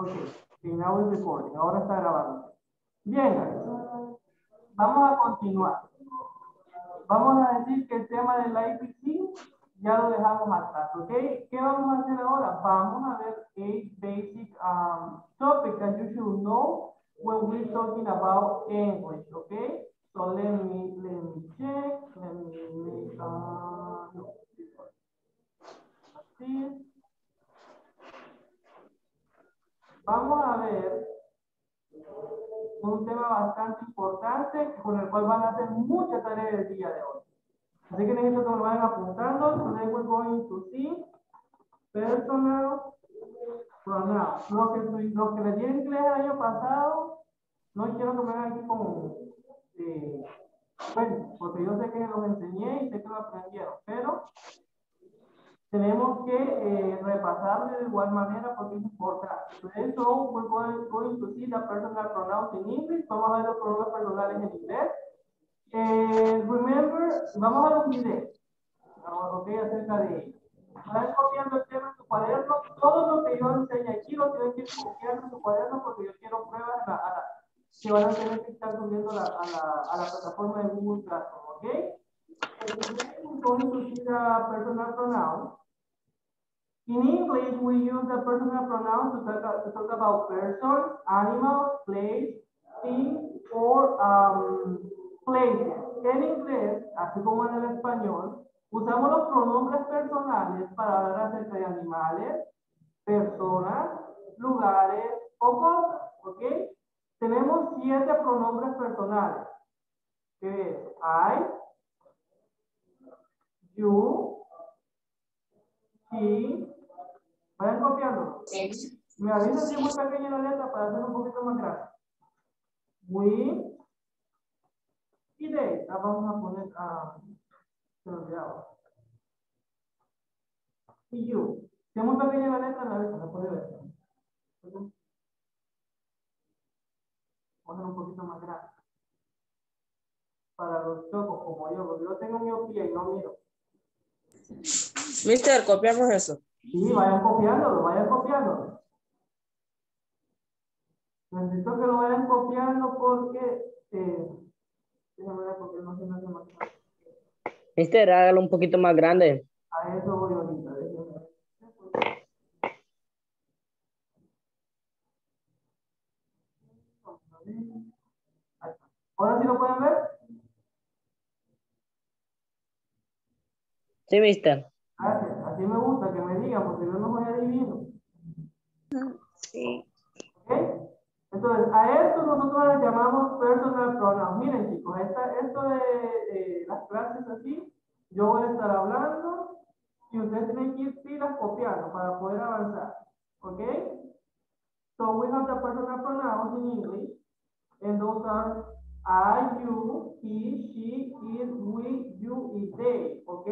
Ok, now is recording. Ahora está grabando. Bien, vamos a continuar. Vamos a decir que el tema del IPC ya lo dejamos atrás, ¿ok? ¿Qué vamos a hacer ahora? Vamos a ver a basic um, topic that you should know when we're talking about English, okay? So let me, let me check, let me make, uh, no, Así. Vamos a ver un tema bastante importante con el cual van a hacer mucha tarea el día de hoy. Así que necesito que lo vayan apuntando. Today we're going to see personal pronouns. Los que, los que le dieron inglés el año pasado, no quiero que me aquí como, eh, bueno, porque yo sé que los enseñé y sé que lo aprendieron, pero tenemos que eh, de igual manera porque es importante. Entonces, so we're going, to see the personal pronouns in English. Vamos a ver los pronombres personales en inglés. Eh, remember, vamos a los videos. Ok, acerca de ello. Vayan copiando el tema en su cuaderno. Todo lo que yo enseño aquí lo tienen que copiar en su cuaderno porque yo quiero pruebas a la, a la, que van a tener que estar subiendo la, a, la, a la plataforma de Google Classroom. Ok. We're going to see the personal pronoun. In English, we use the personal pronoun to talk, about persons, animals, place, things, or um, places. En inglés, así como en el español, usamos los pronombres personales para hablar acerca de animales, personas, lugares o cosas, ¿ok? Tenemos siete pronombres personales, que I, you, he, vayan copiando. Me avisa si es muy pequeña la letra para hacer un poquito más grande. We, y de la vamos a poner a se me olvidaba. Y you. Si es muy pequeña la letra, la letra la puede ver. Hacer un poquito más grande. Para los chocos como yo, porque yo tengo miopía y no miro. Mister, copiamos eso. Sí, vayan copiándolo, vayan copiándolo. Necesito que lo vayan copiando porque eh, déjame ver porque no se me hace más claro. Mister, hágalo un poquito más grande. A eso voy ahorita. ¿Ahora sí lo pueden ver? Sí, mister. Gracias. Así me gusta que me digan porque yo no soy adivino. Sí. ¿Ok? Entonces, a esto nosotros le llamamos personal pronouns. Miren, chicos, esta, esto de, de las clases así, yo voy a estar hablando y ustedes tienen que ir pilas copiando para poder avanzar. ¿Ok? So we have the personal pronouns in English, and those are I, you, he, she, it, we, you y they. ¿Ok?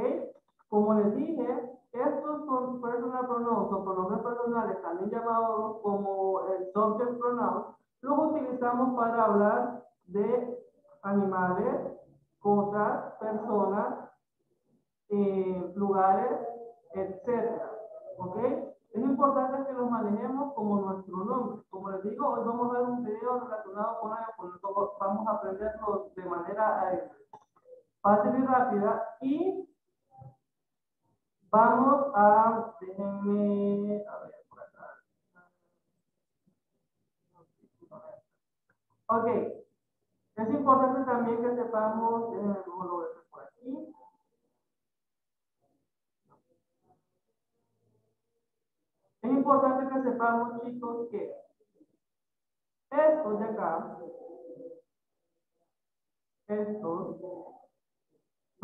Como les dije, estos son personal pronouns o pronombres personales, también llamados como el subject pronoun, los utilizamos para hablar de animales, cosas, personas, eh, lugares, etc. ¿Ok? Es importante que los manejemos como nuestro nombre. Como les digo, hoy vamos a ver un video relacionado con ello, por eso vamos a aprenderlo de manera eh, fácil y rápida y Vamos a, déjenme, a ver, por acá. Ok. Es importante también que sepamos, déjenme lo ver por aquí. Es importante que sepamos, chicos, que estos de acá, estos,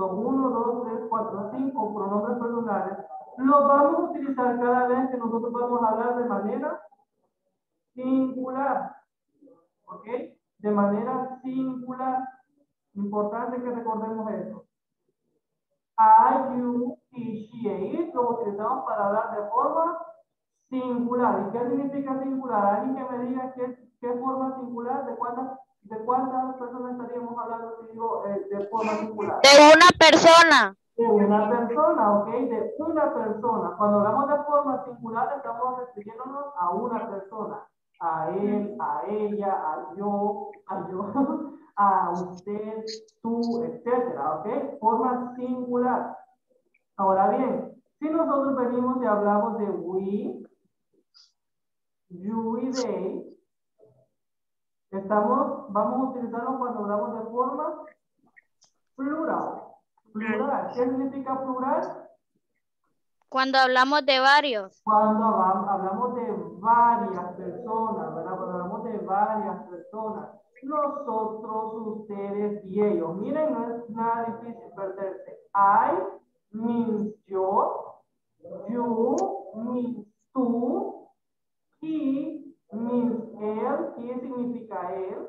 son 1, 2, 3, 4, 5 pronombres personales, los vamos a utilizar cada vez que nosotros vamos a hablar de manera singular. ¿Ok? De manera singular. Importante que recordemos eso. I, you, he, she, it lo utilizamos para hablar de forma singular. ¿Y qué significa singular? Alguien que me diga qué, qué forma singular, de cuántas ¿De cuántas personas estaríamos hablando si digo eh, de forma singular? De una persona. De una persona, ¿ok? De una persona. Cuando hablamos de forma singular estamos refiriéndonos a una persona. a él, a ella, a yo, a yo, a usted, tú, etcétera, ¿ok? Forma singular. Ahora bien, si nosotros venimos y hablamos de we, you y they, estamos, vamos a utilizarlo cuando hablamos de forma plural. Plural. ¿Qué significa plural? Cuando hablamos de varios. Cuando hablamos de varias personas, ¿verdad? Cuando hablamos de varias personas. Nosotros, ustedes y ellos. Miren, no es nada difícil perderse. I means yo. You means tú. He means él. He significa él.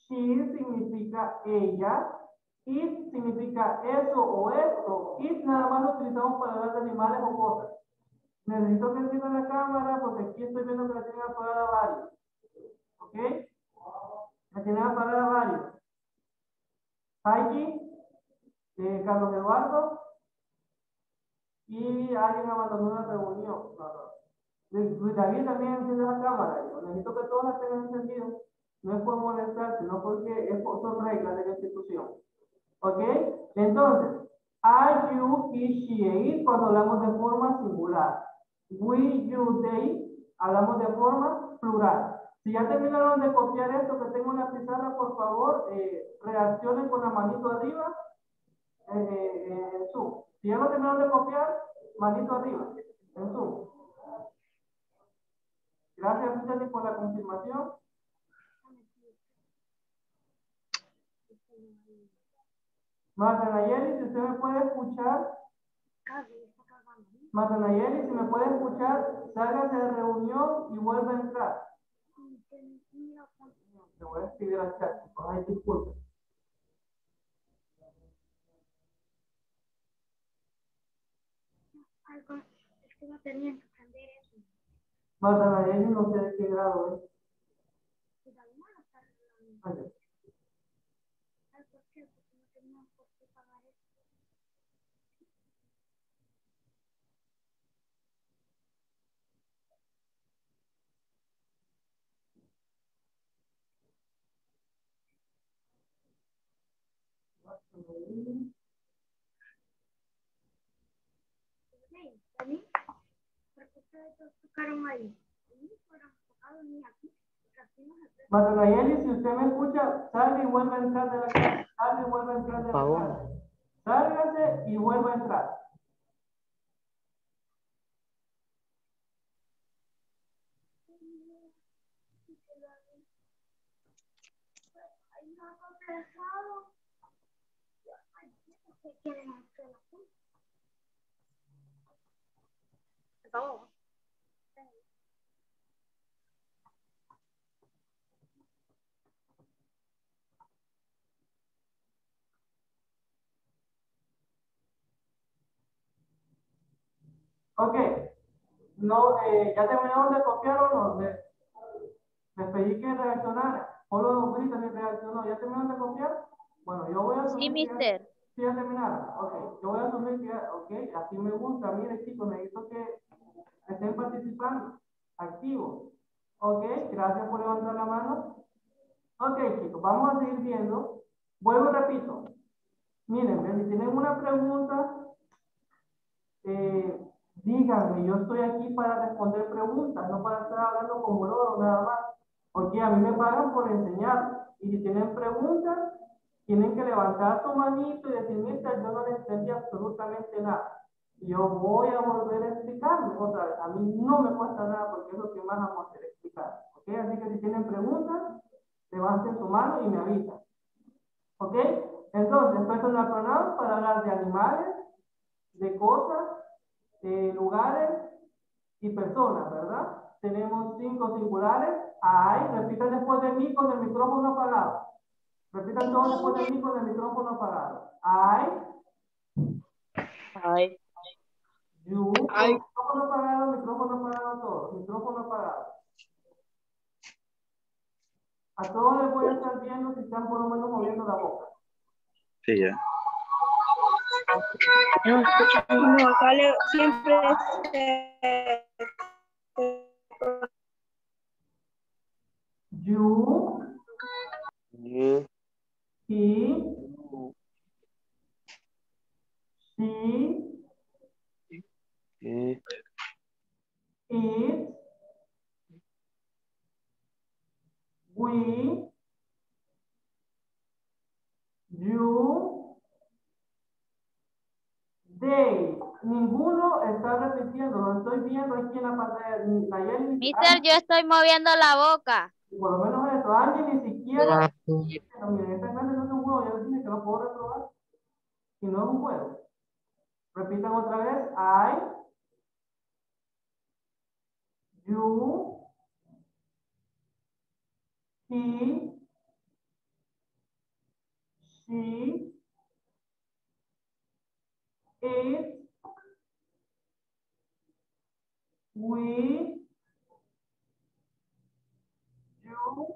She significa ella. It significa eso o esto. It nada más lo utilizamos para hablar de animales o cosas. Necesito que enciendan la cámara porque aquí estoy viendo que la tienen apagada varios. ¿Ok? La tienen apagada varios. Heidi, eh, Carlos Eduardo y alguien abandonó la reunión. Luis David también enciende la cámara. Yo necesito que todos la tengan encendido. No es por molestar, sino porque es, son reglas de la institución. ¿Ok? Entonces, are you, he, she, cuando hablamos de forma singular. We, you, they, hablamos de forma plural. Si ya terminaron de copiar esto que tengo en la pizarra, por favor, eh, reaccionen con la manito arriba eh, eh, en Zoom. Si ya lo terminaron de copiar, manito arriba en Zoom. Gracias, muchachos, por la confirmación. Marta Nayeli, si usted me puede escuchar. Marta Nayeli, si me puede escuchar, sálgase de reunión y vuelva a entrar. Te voy a escribir al chat. Ay, disculpe. Es que no tenía. Nayeli, no sé de qué grado es. Nayeli, si usted me escucha, salga y vuelve a entrar de la casa. Salga y vuelve a entrar de la casa. Sálgase y vuelve a entrar. Oh. Ok. No, eh, ¿Ya terminaron de copiar o no? Les, pedí que reaccionaran. Solo Brita me reaccionó. ¿Ya terminaron de copiar? Bueno, yo voy a Sí, mister. Sí, ya terminaron. Ok. Yo voy a asumir que, ok, así me gusta. Mire, chicos, necesito que estén participando. Activos. Ok, gracias por levantar la mano. Ok, chicos, vamos a seguir viendo. Vuelvo y repito. Miren, si tienen una pregunta, eh, díganme, yo estoy aquí para responder preguntas, no para estar hablando como loro nada más. Porque a mí me pagan por enseñar. Y si tienen preguntas, tienen que levantar su manito y decir, mister, yo no le entendí absolutamente nada. Yo voy a volver a explicarme otra vez. A mí no me cuesta nada porque es lo que más vamos a hacer, explicar. ¿Ok? Así que si tienen preguntas, levanten su mano y me avisan. ¿Ok? Entonces, personal pronoun para hablar de animales, de cosas, lugares y personas, ¿verdad? Tenemos cinco singulares. Ay, repitan después de mí con el micrófono apagado. Repitan todos después de mí con el micrófono apagado. I. I. You. I. Micrófono apagado, micrófono apagado, todos. Micrófono apagado. A todos les voy a estar viendo si están por lo menos moviendo la boca. Sí, ya. No, sale siempre You, You, he, she, he, it, we, you, they. Ninguno está repitiendo, lo estoy viendo aquí en la pantalla. Nayeli Mister, yo estoy moviendo la boca. Por lo menos eso, alguien ni siquiera. Pero miren, esta clase no es un juego, ya les dije que lo puedo reprobar. Y no es un juego. Repitan otra vez. I, you, he, she, it, we, you,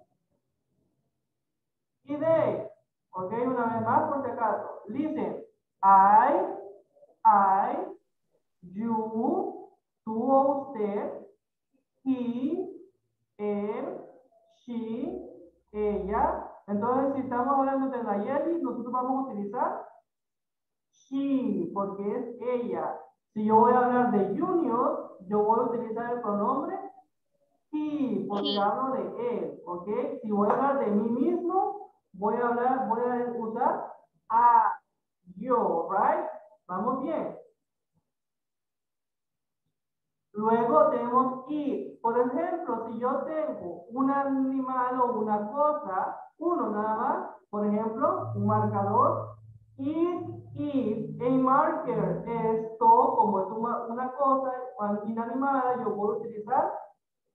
y they. Ok, una vez más por si acaso. Listen. I, I, you, tú o usted, he, él, she, ella. Entonces, si estamos hablando de Nayeli, nosotros vamos a utilizar she, porque es ella. Si yo voy a hablar de Junior, yo voy a utilizar el pronombre he, porque hablo de él, ¿ok? Si voy a hablar de mí mismo, voy a hablar, voy a usar a yo, right? Vamos bien. Luego tenemos it. Por ejemplo, si yo tengo un animal o una cosa, uno nada más, por ejemplo, un marcador, it is a marker. Esto, como es una, una cosa inanimada, yo puedo utilizar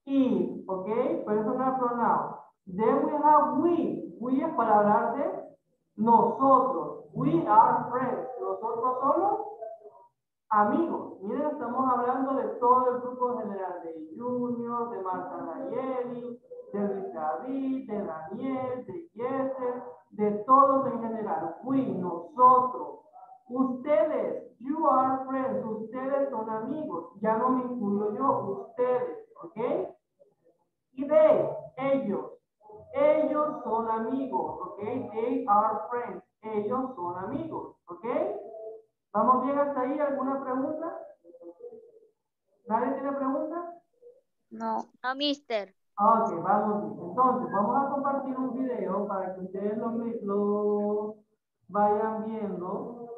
it, ¿ok? Personal pronoun. Then we have we. We es para hablar de nosotros. We are friends. Nosotros somos amigos. Miren, estamos hablando de todo el grupo general, de Junior, de Marta Nayeli, de Luis David, de Daniel, de Yeser, de todos en general. We, nosotros. Ustedes, you are friends, ustedes son amigos. Ya no me incluyo yo, ustedes, ¿ok? Y they, ellos. Ellos son amigos, ¿ok? They are friends. Ellos son amigos, ¿ok? ¿Vamos bien hasta ahí? ¿Alguna pregunta? ¿Nadie tiene preguntas? No. No, mister. Ok, vamos. Entonces, vamos a compartir un video para que ustedes lo, lo vayan viendo.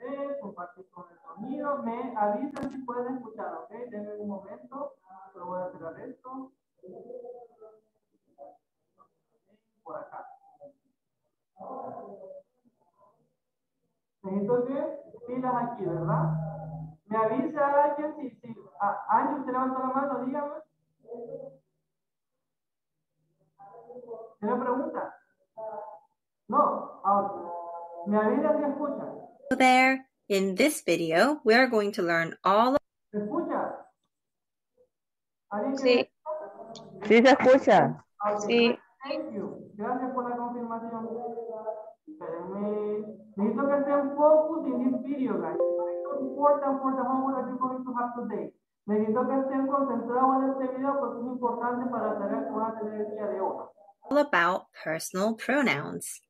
A ver, compartir con el sonido. Me avisan si pueden escuchar, ¿ok? Denme un momento. Solo voy a cerrar esto. Por acá. Necesito que pilas aquí, ¿verdad? Me avisa alguien si, si, ah, Ángel, usted levantó la mano, dígame. ¿Tiene pregunta? No. Ah, ok. Me avisa si escucha. there. In this video, we are going to learn all ¿Se escucha? ¿Alguien Sí. quiere- Sí se escucha. Ah, ok. Sí. Thank you. Gracias por la confirmación. Espérenme. Necesito que estén focus in this video, guys. It's important for the homework that you're going to have today. Necesito que estén concentrados en este video porque es importante para la tarea que van a tener el día de hoy. About personal pronouns.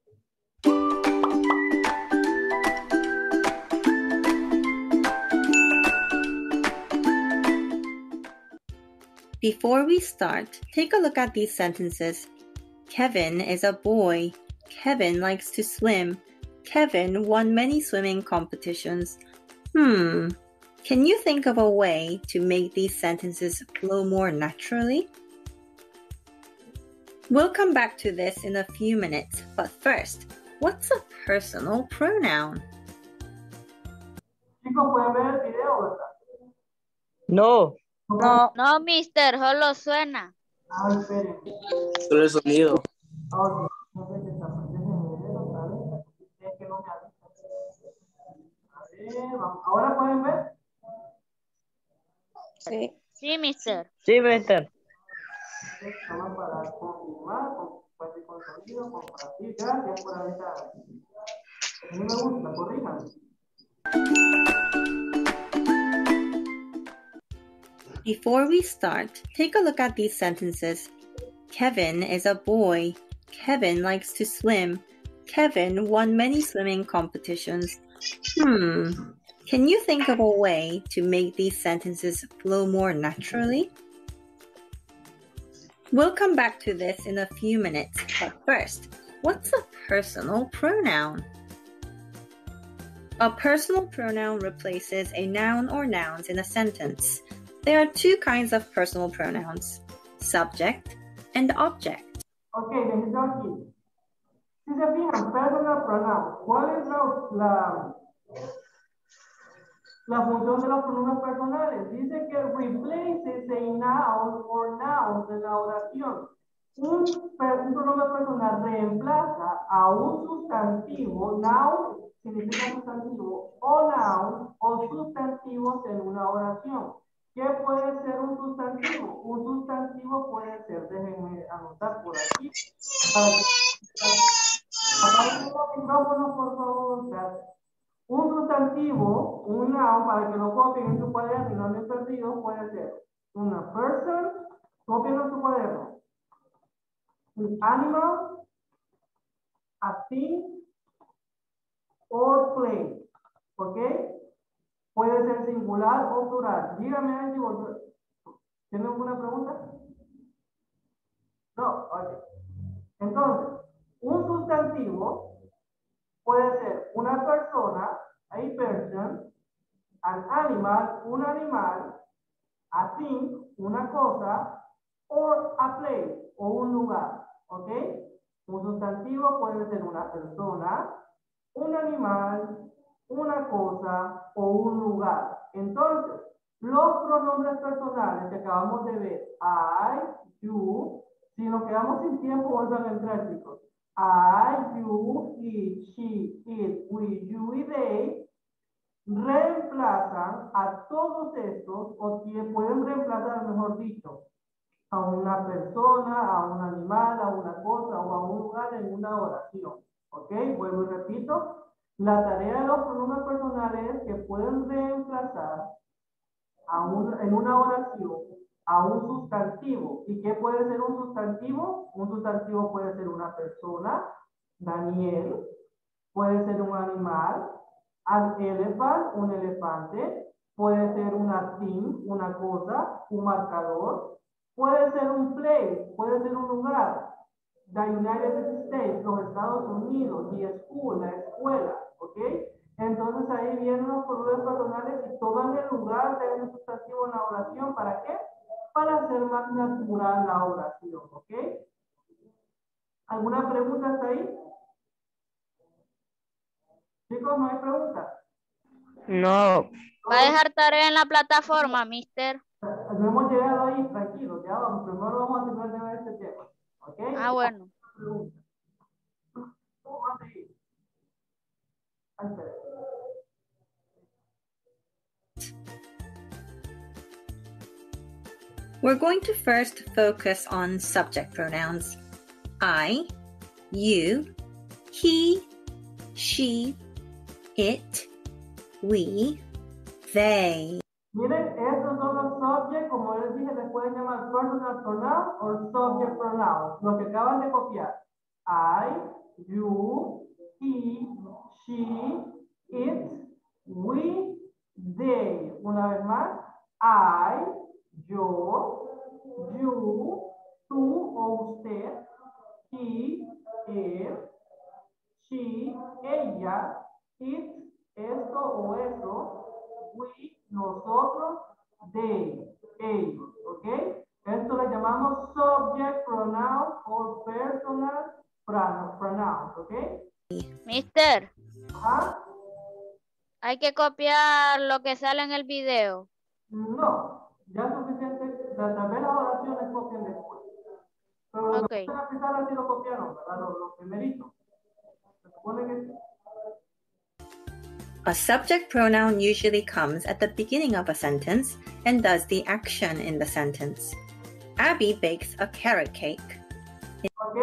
Before we start, take a look at these sentences. Kevin is a boy. Kevin likes to swim. Kevin won many swimming competitions. Hmm. Can you think of a way to make these sentences flow more naturally? We'll come back to this in a few minutes, but first, what's a personal pronoun? Chicos, pueden ver el video, ¿verdad? No. No. No, mister, solo suena. Ah, esperen. Solo el sonido. Ah, ok. No sé qué está pasando. Déjenme ver otra vez. Es que no me avisa. A ver, vamos. ¿Ahora pueden ver? Sí. Sí, mister. Sí, mister. Para confirmar, compartir. A mí me gusta. Before we start, take a look at these sentences. Kevin is a boy. Kevin likes to swim. Kevin won many swimming competitions. Hmm. Can you think of a way to make these sentences flow more naturally? We'll come back to this in a few minutes, but first, what's a personal pronoun? A personal pronoun replaces a noun or nouns in a sentence. There are two kinds of personal pronouns subject and object. Ok, necesito aquí. Si se fijan, personal pronoun, ¿cuál es la, la función de los pronombres personales? Dice que replaces a noun or nouns en la oración. Un, un pronombre personal reemplaza a un sustantivo, noun significa sustantivo, o noun o sustantivos en una oración. ¿Qué puede ser un sustantivo? Un sustantivo puede ser, déjenme anotar por aquí. Apaguen los micrófonos, por favor. Un sustantivo, un noun, para que lo copien en su cuaderno y no anden perdidos, puede ser una person, copien en su cuaderno. Un animal, a thing, or place. ¿Ok? Puede ser singular o plural. Dígame, Angie, ¿vos- ¿tiene alguna pregunta? No, ok. Entonces, un sustantivo puede ser una persona, a person, an animal, un animal, a thing, una cosa, or a place, o un lugar, ¿ok? Un sustantivo puede ser una persona, un animal, una cosa o un lugar. Entonces, los pronombres personales que acabamos de ver, I, you, si nos quedamos sin tiempo, vuelvan a entrar, chicos. I, you, he, she, it, we, you y they reemplazan a todos estos, o pueden reemplazar, mejor dicho, a una persona, a un animal, a una cosa o a un lugar en una oración. ¿Ok? Vuelvo y repito. La tarea de los pronombres personales es que pueden reemplazar a un- en una oración a un sustantivo. ¿Y qué puede ser un sustantivo? Un sustantivo puede ser una persona, Daniel, puede ser un animal, an elephant, un elefante, puede ser una thing, una cosa, un marcador, puede ser un place, puede ser un lugar, the United States, los Estados Unidos, the school, la escuela, ¿ok? Entonces ahí vienen los pronombres personales y toman el lugar de un sustantivo en la oración, ¿para qué? Para hacer más natural la oración, ¿ok? ¿Alguna pregunta hasta ahí? Chicos, ¿no hay preguntas? No. Va a dejar tarea en la plataforma, mister. No hemos llegado ahí, tranquilo, ya vamos, primero vamos a terminar de ver este tema, ¿ok? Ah, bueno. ¿Cómo va a seguir? We're going to first focus on subject pronouns I, you, he, she, it, we, they. Miren, estos son los subject, como les dije, les pueden llamar personal pronoun o subject pronoun, los que acaban de copiar. I, you, he, she, it, we, they. Una vez más, I, que copiar lo que sale en el video. No, ya es suficiente, la- tal vez las oraciones copian después. Pero los Ok. que van a lo copiaron, ¿verdad? Los, los primeritos. Se supone que. A subject pronoun usually comes at the beginning of a sentence and does the action in the sentence. Abby bakes a carrot cake. ¿Ok?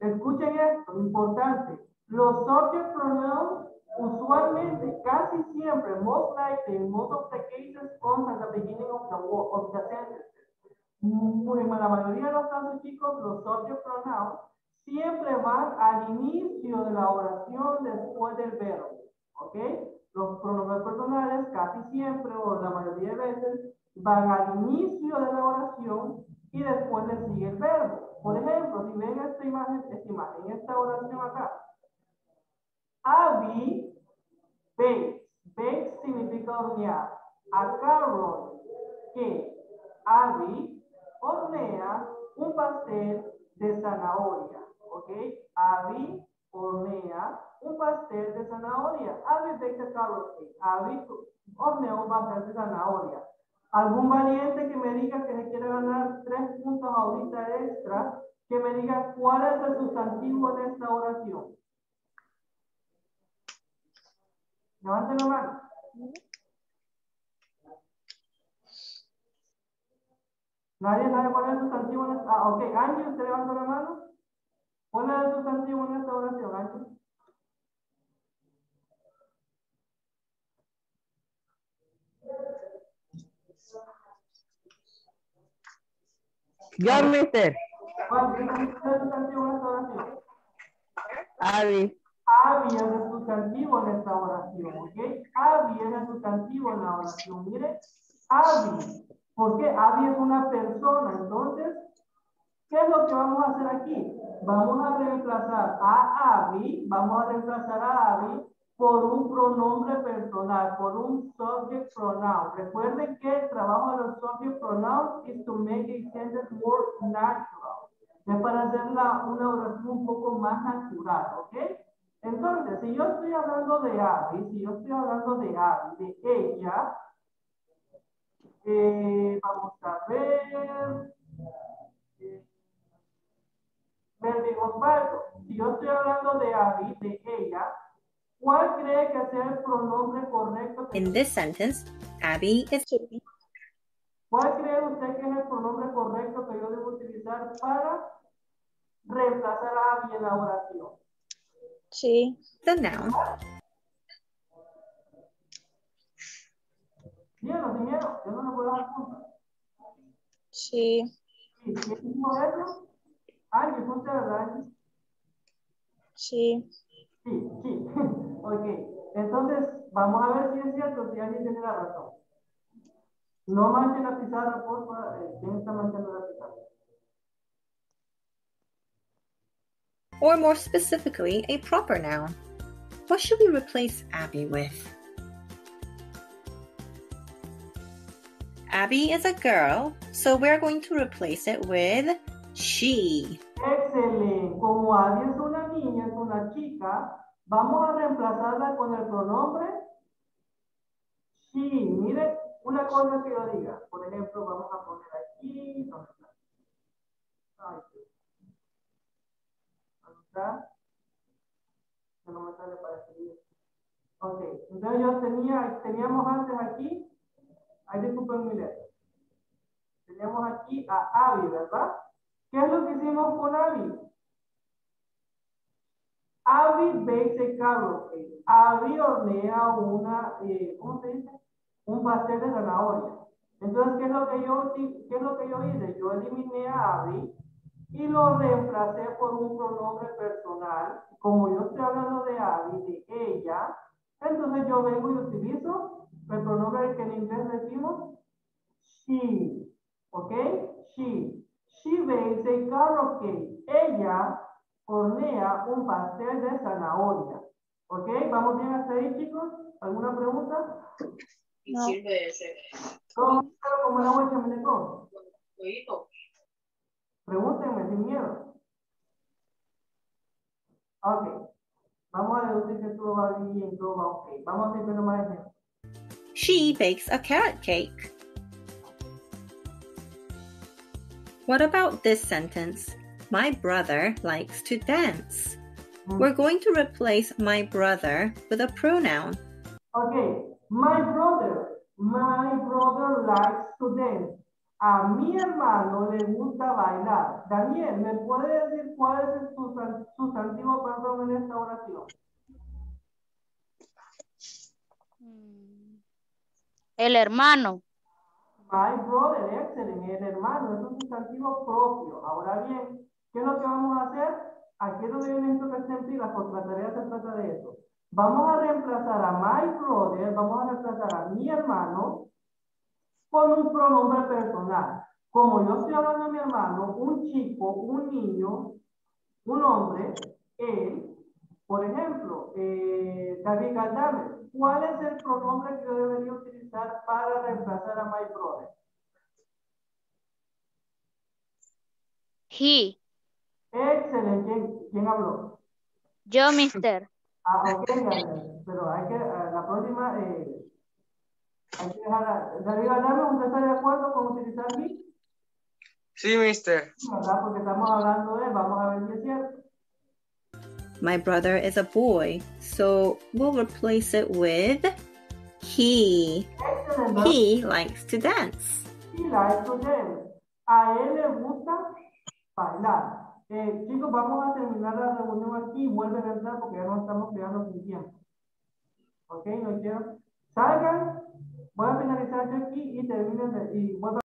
Escuchen esto, importante. Los subject pronouns usualmente, casi siempre, most likely, most of the cases, comes at the beginning of the of the sentence. En la mayoría de los casos, chicos, los subject pronouns siempre van al inicio de la oración después del verbo. ¿Ok? Los pronombres personales casi siempre o la mayoría de veces van al inicio de la oración y después le sigue el verbo. Por ejemplo, si ven esta imagen, esta imagen, esta oración acá. Abby bakes. Bakes significa hornear. A carrot que Abby hornea un pastel de zanahoria. ¿Ok? Abby hornea un pastel de zanahoria. Abby bakes a carrot cake. Abby hornea un pastel de zanahoria. Algún valiente que me diga que se quiere ganar tres puntos ahorita extra, que me diga cuál es el sustantivo en esta oración. Levanten la mano. ¿Nadie sabe cuál es el sustantivo en esta? Ah, ok. Angie, ¿usted levanta la mano? ¿Cuál es el sustantivo en esta oración, Angie? Yo, mister. ¿Cuál es el sustantivo en esta oración? Abby. Abby es el sustantivo en esta oración, ¿ok? Abby es sustantivo en la oración. Mire, Abby, porque Abby es una persona. Entonces, ¿qué es lo que vamos a hacer aquí? Vamos a reemplazar a Abby, vamos a reemplazar a Abby por un pronombre personal, por un subject pronoun. Recuerden que el trabajo de los subject pronouns is to make a sentence more natural. Es para hacer la, una oración un poco más natural, ¿ok? Entonces, si yo estoy hablando de Abby, si yo estoy hablando de Abby, de ella, eh, vamos a ver. Eh, Melvin Osvaldo, si yo estoy hablando de Abby, de ella, ¿cuál cree que sea el pronombre correcto? In this sentence, Abby is ¿Cuál cree usted que es el pronombre correcto que yo debo utilizar para reemplazar a Abby en la oración? Sí. the noun. Dar punta. Sí. Sí, ok. Entonces, vamos a ver si es cierto, si alguien tiene la razón. No manchen la pizarra, por favor. Eh, ¿Quién está manchando la pizarra? Or more specifically, a proper noun. What should we replace Abby with? Abby is a girl, so we're going to replace it with she. Excelente. Como Abby es una niña, es una chica, vamos a reemplazarla con el pronombre she. Mire, una cosa que yo diga. Por ejemplo, vamos a poner aquí. Ay, Dios. ¿Dónde está? No me sale para. Ok, entonces yo tenía, teníamos antes aquí, ahí disculpen mi letra. Teníamos aquí a Abby, ¿verdad? ¿Qué es lo que hicimos con Abby? Abby carrot cake. Abby hornea una, eh, ¿cómo se dice? Un pastel de zanahoria. Entonces, ¿qué es lo que yo, qué es lo que yo hice? Yo eliminé a Abby y lo reemplacé por un pronombre personal. Como yo estoy hablando de Abby, de ella, entonces yo vengo y utilizo el pronombre que en inglés decimos she. ¿Ok? She. She bakes a carrot cake. Ella hornea un pastel de zanahoria. ¿Ok? ¿Vamos bien hasta ahí, chicos? ¿Alguna pregunta? No. ese ¿Cómo pero como el Pregúntenme sin miedo. Ok. Vamos a deducir que todo va bien, todo va ok. Vamos a hacer más ejemplos. She bakes a carrot cake. What about this sentence? My brother likes to dance. Mm. We're going to replace my brother with a pronoun. Okay, my brother, my brother likes to dance. A mi hermano le gusta bailar. Daniel, ¿me puede decir cuál es el sustan- sustantivo perdón en esta oración? Mm. El hermano. My brother, excelente, el hermano, es un sustantivo propio. Ahora bien, ¿qué es lo que vamos a hacer? Aquí es donde yo necesito que estén pilas, porque la tarea se trata de eso. Vamos a reemplazar a my brother, vamos a reemplazar a mi hermano con un pronombre personal. Como yo estoy hablando de mi hermano, un chico, un niño, un hombre, él, por ejemplo, eh, David Galdames, ¿cuál es el pronombre que yo debería utilizar para reemplazar a my brother? He. Excelente. ¿Quién, quién habló? Yo, mister. Ah, ok, pero hay que, a la próxima, eh, David Galdames, ¿usted está de acuerdo con utilizar he? Sí, mister. ¿Verdad? Porque estamos hablando de él, vamos a ver si es cierto. My brother is a boy, so we'll replace it with he. Excelente. He likes to dance. He likes to dance. A él le gusta bailar. Eh, chicos, vamos a terminar la reunión aquí y vuelven a entrar porque ya no estamos quedando sin tiempo. Ok, no quiero. Salgan, voy a finalizar yo aquí y terminen de, y vuelvan.